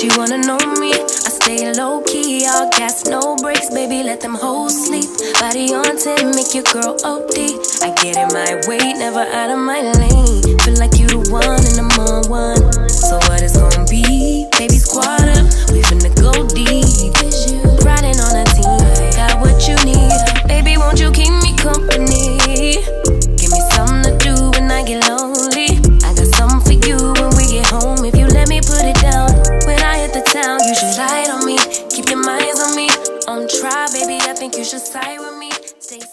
She wanna know me. I stay low key, all gas, no brakes, baby. Let them hoes sleep. Body on 10, make your girl OD. I get in my way, never out of my lane. Feel like you the one. tight on me. Keep your minds on me. On try, baby. I think you should side with me. Stay side.